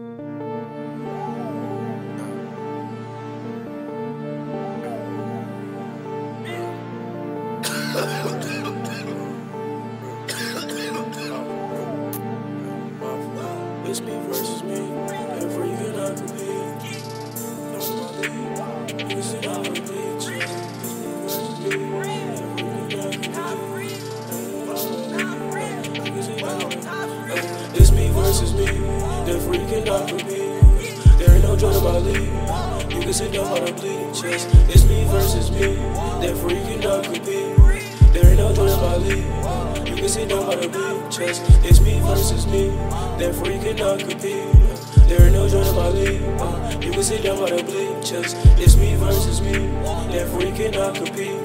It's sit down on the bleachers. It's me versus me. They're freaking out for me. There ain't no joy in my. You can sit down on the bleachers. It's me versus me. They're freaking out compete. There ain't no joy in my league. Uh, you can sit down by the bleachers. It's me versus me. They're freaking out compete.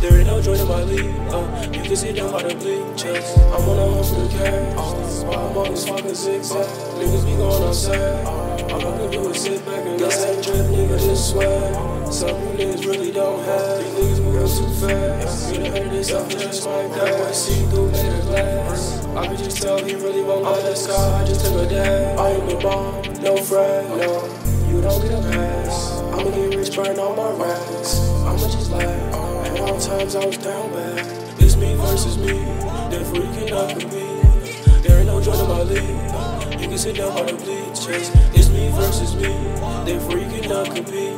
There ain't no joy in my league. Uh, you can sit down by the bleachers. I'm on a hunt for cash. Uh, I'm on this fucking zigzag. Niggas be going outside. All I can do is sit back and this ain't drip, nigga, this swag. Some you niggas really don't have. These niggas moving too fast. Get ahead of this, I'm just like that. Boy, see through of glass. I could just tell he really won't let us go. I just took a dab. I ain't the bomb, no friend, no. You don't get a pass. I'ma get rich, burn all my racks. I'ma just laugh. At all times I was down bad. It's me versus me. They're freaking out with me. In my league. You can sit down by the bleachers. It's me versus me. They're freaking out compete.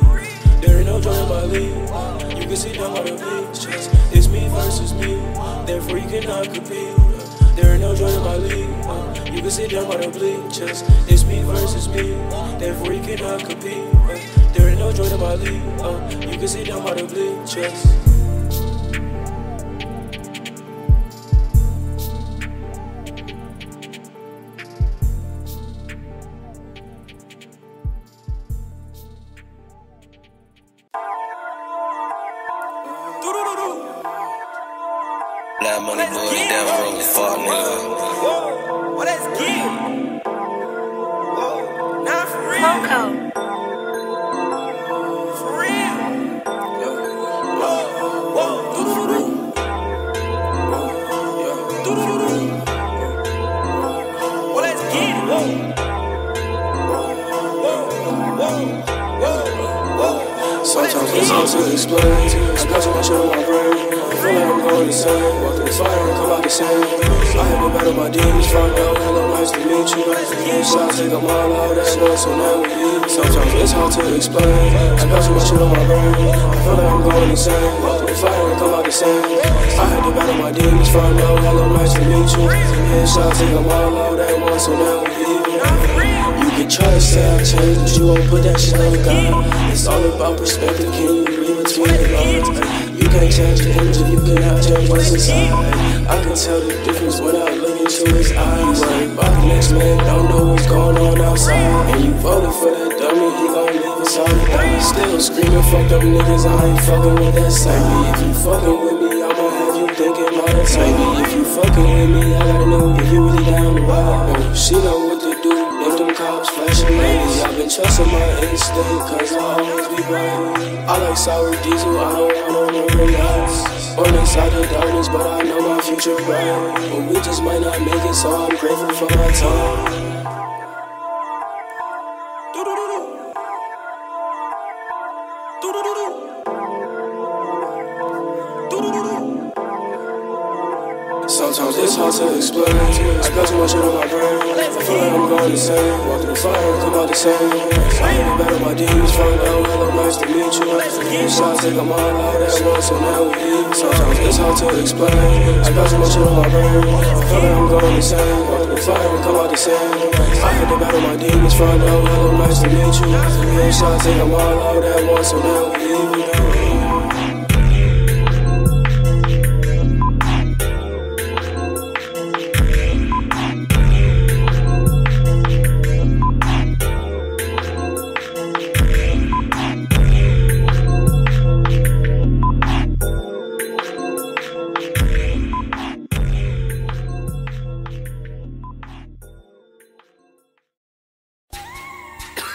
There ain't no joy in my league. You can sit down by the bleachers. It's me versus me. They're freaking out compete. There ain't no joy in my league. You can sit down by the bleachers. It's me versus me. They're freaking out compete. There ain't no joy in my league. You can sit down by the bleachers. To explain. I got too much on my brain. I feel like I'm going insane. Walk through the fire and come out the same. I had to battle my demons. Front door, hello, nice to meet you. Inside, take them all out at once, so now we leave. Sometimes it's hard to explain. Got too much on my brain. I feel like I'm going insane. Walk through the fire and come out the same. I had to battle my demons. Front door, hello, nice to meet you. Inside, take them all out at once, so now we leave. You can try to say I changed, but you won't put that shit on God. It's all about perspective. Can you the? You can't change the image if you cannot change what's inside. I can tell the difference without looking to his eyes. Worry about the next man, don't know what's going on outside. And you voted for that dummy, he gon' us all to die. Still screaming, fuck them niggas, I ain't fucking with that side. If you fucking with me, I'ma have you thinking all the time. If you fucking with me, I gotta know if you really down to ride. She know what to do, them flashing lights. I've been trusting my instinct, cause I always be right. I like sour diesel, I don't want no romance. Born inside the darkness, but I know my future bright. But we just might not make it, so I'm grateful for my time. Sometimes it's hard to explain. I got too much shit on my brain. I feel like I'm going insane. Walk through the fire and come out the same. I to battle my demons. Front door, hello, nice to meet you. Inside, take them all out at once, so now we leave. Sometimes it's hard to explain. I got too much on my brain. I feel like I'm going insane. Walk through the fire and come out the same. I to battle my demons. Front door, hello, nice to meet you. Inside, take them all out at once, so now we leave.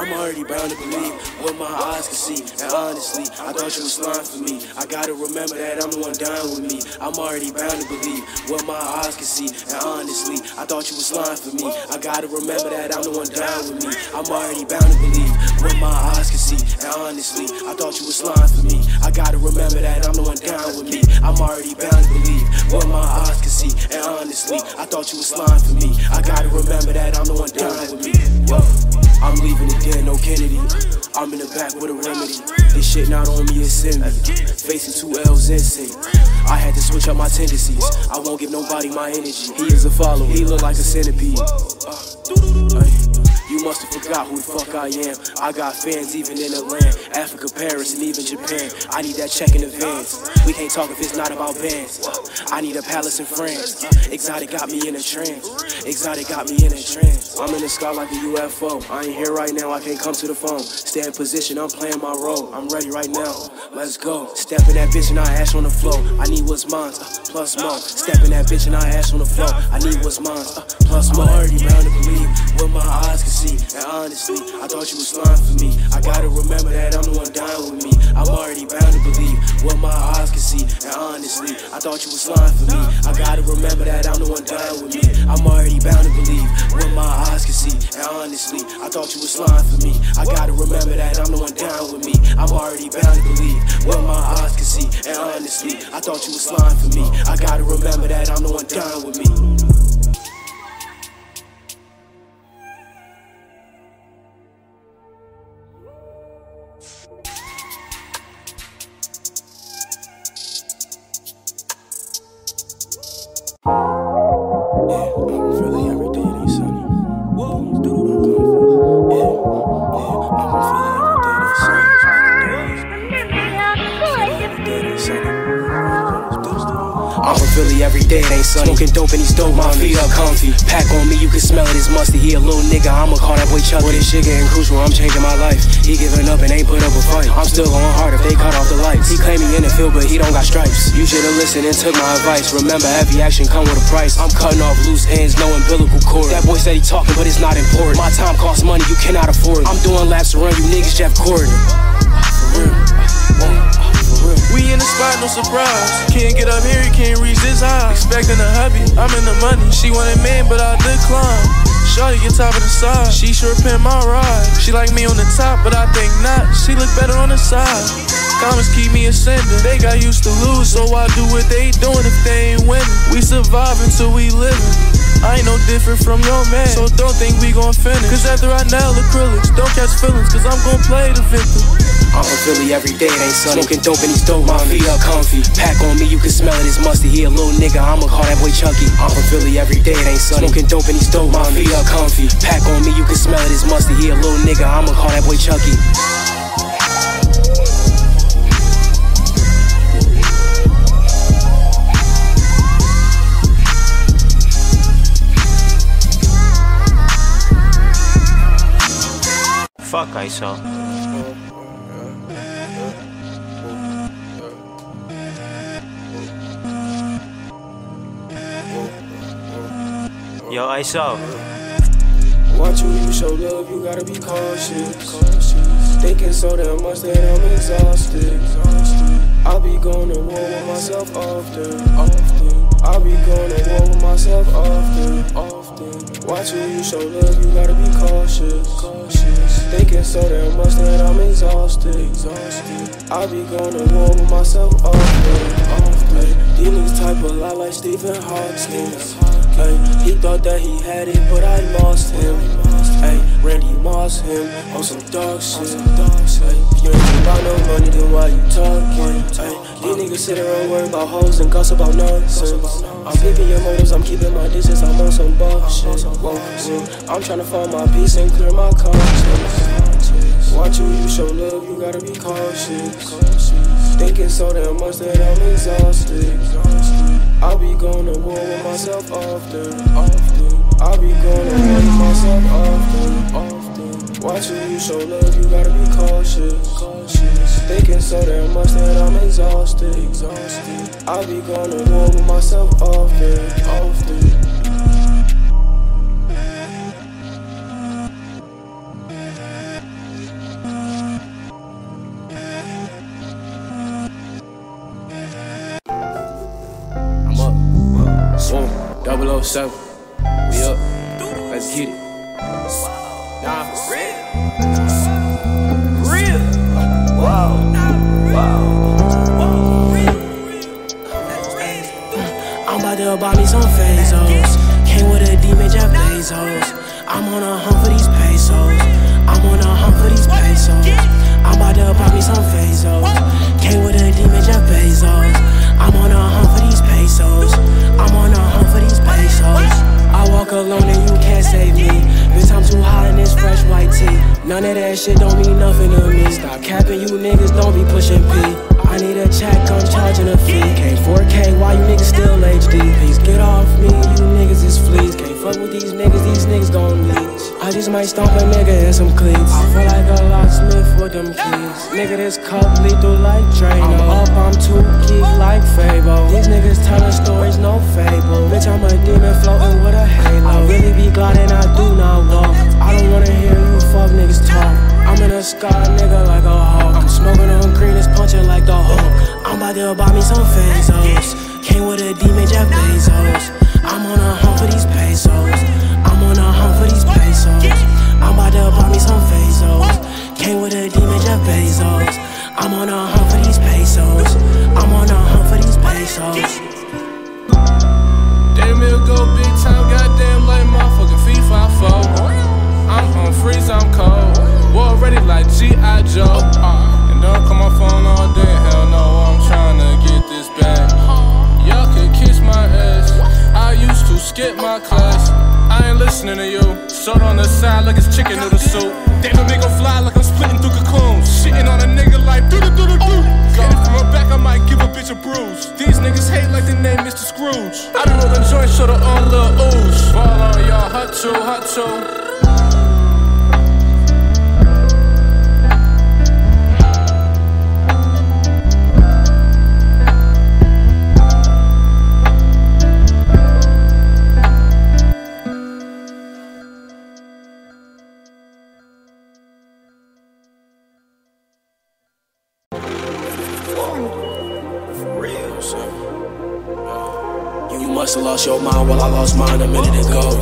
I'm already bound to believe what my eyes can see. And honestly, I thought you was lying for me. I gotta remember that I'm the one dying with me. I'm already bound to believe what my eyes can see. And honestly, I thought you was lying for me. I gotta remember that I'm the one dying with me. I'm already bound to believe what my eyes can see. And honestly, I thought you was lying for me. I gotta remember that I'm the one down with me. I'm already bound to believe what my eyes can see. And honestly, I thought you was lying for me. I gotta remember that I'm the one down with me. Yo, I'm leaving again, no Kennedy. I'm in the back with a remedy. This shit not on me, it's in me. Facing two L's insane. I had to switch up my tendencies. I won't give nobody my energy. He is a follower. He look like a centipede. Uh. You must have forgot who the fuck I am. I got fans even in the land. Africa, Paris, and even Japan. I need that check in advance. We can't talk if it's not about bands. I need a palace in France. Exotic got me in a trance. Exotic got me in a trance. I'm in the sky like a UFO. I ain't here right now, I can't come to the phone. Stay in position, I'm playing my role. I'm ready right now. Let's go. Step in that bitch and I ash on the floor. I need what's mine, uh, plus more. Step in that bitch and I ash on the floor. I need what's mine, uh, plus more. I'm already bound to believe what my eyes can see. And honestly, I thought you was lying for me. I gotta remember that I'm the one dying with me. I'm already bound to believe what my eyes can see. And honestly, I thought you was lying for me. I gotta remember that I'm the one dying with me. I'm already bound to believe what my eyes can see. And honestly, I thought you was lying for me. I gotta remember that I'm the one down with me. I'm already bound to believe what my eyes can see. And honestly, I thought you was lying for me. I gotta remember that I'm the one down with me. Sunny. Smoking dope and he's dope, my feet up comfy. Pack on me, you can smell it, it's musty. He a little nigga, I'ma call that boy Chucky. Boy, this shit getting crucial, I'm changing my life. He giving up and ain't put up a fight. I'm still going hard if they cut off the lights. He claim he in the field, but he don't got stripes. You should've listened and took my advice. Remember, every action come with a price. I'm cutting off loose ends, no umbilical cord. That boy said he talking, but it's not important. My time costs money, you cannot afford it. I'm doing laps run you niggas, Jeff Gordon. For real. We in the spot, no surprise. Can't get up here, you can't reach this high. Expecting a hubby, I'm in the money. She wanted man, but I decline. Shawty get top of the side. She sure pin my ride. She like me on the top, but I think not. She look better on the side. Comments keep me ascending. They got used to lose, so I do what they doing if they ain't winning. We survive until we living. I ain't no different from your man, so don't think we gon' finish. Cause after I nail acrylics, don't catch feelings, cause I'm gon' play the victim. I'm from Philly every day, it ain't sunny. Smoking dope and he's dope, my feet up comfy. Pack on me, you can smell it, it's musty. He a little nigga, I'ma call that boy Chunky. I'm from Philly every day, it ain't sunny. Smoking dope and he's dope, my feet up comfy. Pack on me, you can smell it, it's musty. He a little nigga, I'ma call that boy Chunky. Fuck ISO. Yo, ISO. Watch who you show love, you gotta be cautious. Thinking so damn much that I'm exhausted. I'll be going to war with myself often. often. I'll be going to war with myself often. Watch who you show love, you gotta be cautious. cautious. Thinking so damn much that I'm exhausted. exhausted. I'll be going to war with myself often. often. Type a lot like Stephen Hawking. Ay, he thought that he had it, but I lost him. Ay, Randy Moss him on some dog shit. Ay, you ain't about no money, then why you talking? Ay, these niggas sit around worrying about hoes and gossip about nonsense. I'm peeping your motives, I'm keeping my distance, I'm on some bullshit. I'm trying to find my peace and clear my conscience. Watch who you show love, you gotta be cautious. Thinking so damn much that I'm exhausted. I'll be going to war with myself often. often. I'll be going to war with myself often. often. Watching you show love, you gotta be cautious. cautious. Thinking so damn much that I'm exhausted. exhausted. I'll be going to war with myself often. often. 007. We up. Let's get it. Nah, for real. Real. Whoa. I'm about to buy me some Fazos. Came with a demon Jeff Bezos. I'm on a hunt for these pesos. I'm on a hunt for these pesos. I'm about to buy me some Fazos. Came with a demon Jeff Bezos. I'm on a hunt for these pesos. I'm on a hunt for these pesos. I walk alone and you can't save me. Bitch, I'm too hot in this fresh white tee. None of that shit don't mean nothing to me. Stop capping, you niggas don't be pushing P. I need a check, I'm charging a fee. Can't 4K, why you niggas still HD? Please get off me, you niggas is fleas. Can't fuck with these niggas, these niggas gon' leech. I just might stomp a nigga in some cleats. I feel like a locksmith with them keys. Nigga, this cup lethal like Drano. I'm up, I'm too geek like Fable. These niggas telling stories, no fable. Bitch, I'm a demon floating with a halo. I really be glad and I do not walk. I don't wanna hear you fuck niggas talk. I'm in a sky, nigga, like a hawk. I'm smoking on About to buy me some Fazos. Came with a demon Jeff Bezos. I'm on a hunt for these pesos. I'm on a hunt for these pesos. I'm about to buy me some Fazos. Came with a demon Jeff Bezos. I'm on a hunt for these pesos. I'm on a hunt for these pesos. Damn, it'll go big time, goddamn, like motherfucking FIFA 4. I'm on freeze, I'm cold. War ready like G.I. Joe. And don't call my phone all day, hell no, my class. I ain't listening to you. Soda on the side like it's chicken noodle soup. Damn, the nigga fly like I'm splitting through cocoons. Shitting on a nigga like doo doo doo doo doo. Get it from my back, I might give a bitch a bruise. These niggas hate like the name Mr. Scrooge. I be rolling joints, shoulder on lil' ooze. Fall on y'all, hut too, hut too. Must have lost your mind while I lost mine a minute ago.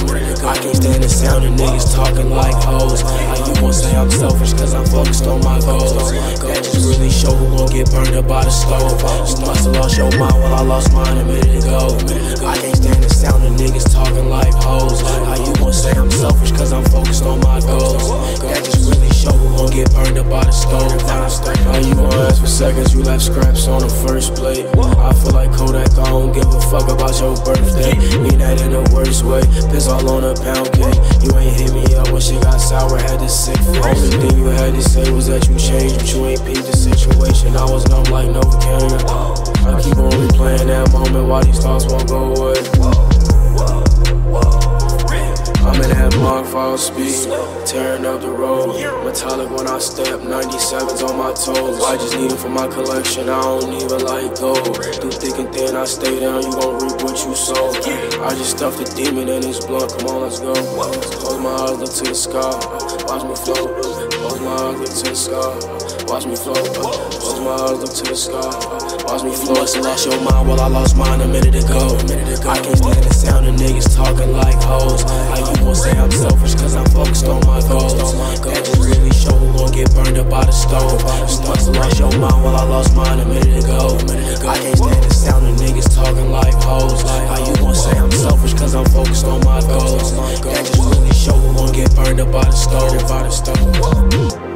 I can't stand the sound of niggas talking like hoes. How you gon' say I'm selfish cause I'm focused on my goals? That just really show who gon' get burned up by the stove. You must have lost your mind while I lost mine a minute ago. I can't stand the sound of niggas talking like hoes. How you gon' say I'm selfish cause I'm focused on my goals? That just really show who gon' get burned up by the stove. How you gon' ask for seconds? You left scraps on the first plate. I feel like Kodak, I don't give a fuck about your birthday. Mean that in the worst way. Piss all on a pound cake. You ain't hit me up when shit got sour, had to sick. Only thing you had to say was that you changed, but you ain't peeped the situation. I was numb like Novocaine. I keep on replaying that moment while these thoughts won't go away. I'm in that Mark 5 speed, tearing up the road. Metallic when I step, 97s on my toes. I just need it for my collection, I don't even like gold. Through thick and thin, I stay down, you gon' reap what you sow. I just stuffed a demon in this blunt, come on, let's go. Close my eyes, look to the sky, watch me float. Close my eyes, look to the sky, watch me float. Close my eyes, look to the sky, watch me float. So lost your mind while I lost mine a minute ago. I can't stand the sound of niggas talking like hoes. How you gon' say I'm selfish cause I'm focused on my goals? That just really show who gon' get burned up by the stove. You must have lost your mind while I lost mine a minute ago. I can't stand the sound of niggas talking like hoes. How you gon' say I'm selfish cause I'm focused on my goals? That just really show who gon' get burned up by the stove. By the stove.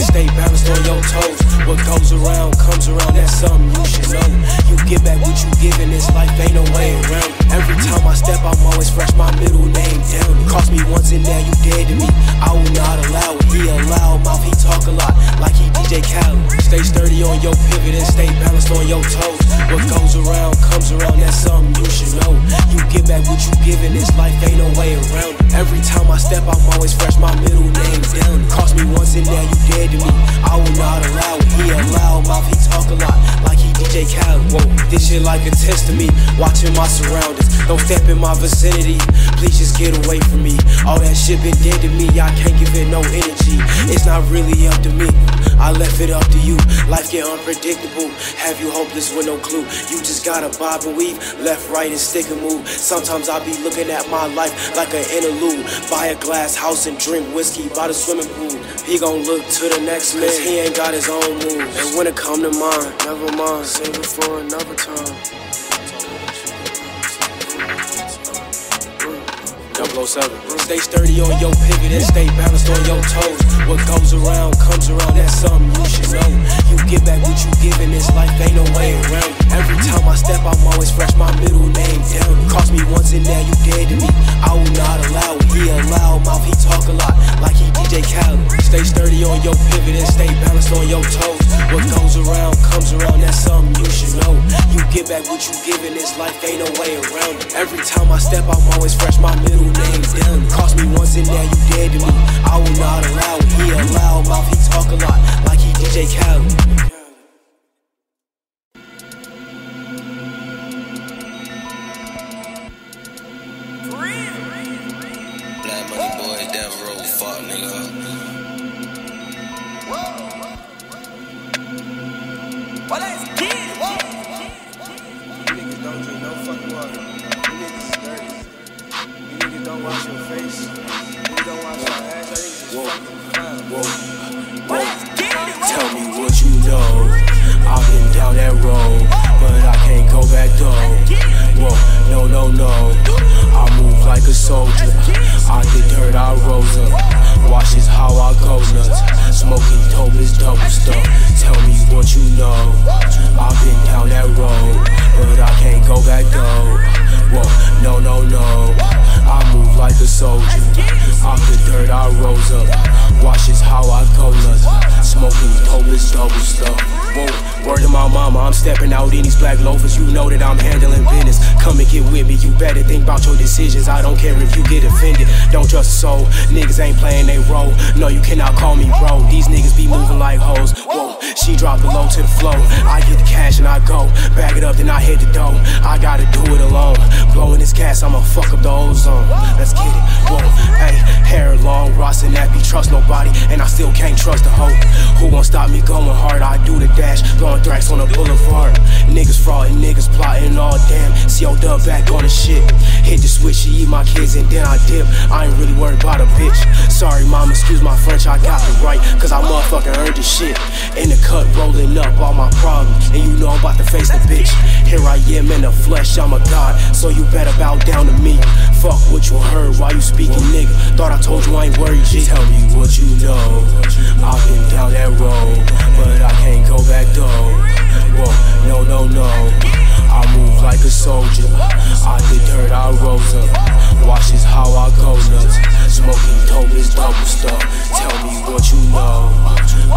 Stay balanced on your toes. What goes around comes around, that's something you should know. You get back what you give giving, this life ain't no way around. Every time I step, I'm always fresh, my middle name down. Cross me once and now you dead to me. I will not allow it. He a loud mouth, he talk a lot like he DJ Khaled. Stay sturdy on your pivot and stay balanced on your toes. What goes around comes around, that's something you should know. You get back what you give giving, this life ain't no way around. Every time I step, I'm always fresh, my middle name down. Cross me once and now you dead to me. I will not allow it. He a loud mouth, he talk a lot like DJ Khaled. Whoa, this shit like a test to me. Watching my surroundings, don't step in my vicinity. Please just get away from me. All that shit been dead to me, I can't give it no energy. It's not really up to me. I left it up to you. Life get unpredictable. Have you hopeless with no clue? You just gotta bob and weave, left, right, and stick and move. Sometimes I be looking at my life like an interlude. Buy a glass house and drink whiskey by the swimming pool. He gon' look to the next man. He ain't got his own moves. And when it come to mine, never mind. Save it for another time. 007. Stay sturdy on your pivot and stay balanced on your toes. What goes around comes around, that's something you should know. You get back what you give in this life, ain't no way around. Every time I step, I'm always fresh, my middle name down. Cross me once and now you dead to me. I will not allow it. He a loud mouth, he talk a lot, like he DJ Khaled. Stay sturdy on your pivot and stay balanced on your toes. What goes around comes around, that's something you should know. You get back what you give in this life, ain't no way around it. Every time I step, I'm always fresh, my middle name down. Cross me once and now you dead to me. I will not allow it. He a loud mouth, he talk a lot, like he DJ Khaled. Black money boy, death row, fuck nigga. Tell me what you know. I've been down that road, but I can't go back though. No, no, no. I move like a soldier. I did dirt, I rose up. Watch how I go nuts. Smoking dope double stuff. Tell me what you know. I've been down that road, but I can't go back though. Whoa, no, no, no. I move like a soldier. Off the dirt, I rose up. Watch this how I go nuts. Smoking is double stuff. Whoa, word to my mama, I'm stepping out in these black loafers. You know that I'm handling business. Come and get with me. You better think about your decisions. I don't care if you get offended. Don't trust a soul. Niggas ain't playing they role. No, you cannot call me bro. These niggas be moving like hoes. Whoa, she dropped the low to the flow. I get the cash and I go. Bag it up, then I hit the dough. I gotta do it alone. Blowing this gas, I'ma fuck up the ozone. Let's get it. Whoa, hey, hair long, Ross and nappy. Trust nobody, and I still can't trust a hoe. Who won't stop me going hard? I do the dash, blowing thrax on the boulevard. Niggas frauding, niggas plotting all damn. CO dub back on the shit. Hit the switch, she eat my kids, and then I dip. I ain't really worried about a bitch. Sorry, mom, excuse my French, I got the right, cause I motherfucking earned this shit. In the cut, rolling up all my problems, and you know I'm about to face the bitch. Here I am in the flesh, I'm a god, so you better bow down to me. Fuck what you heard while you speaking, nigga. Thought I told you I ain't worried, G. Tell me what you know. I've been down that road, but I can't go back back though. Whoa, no, no, no. I move like a soldier. I did dirt, I rose up. Watch is how I go nuts. Smoking dope is double stuff. Tell me what you know.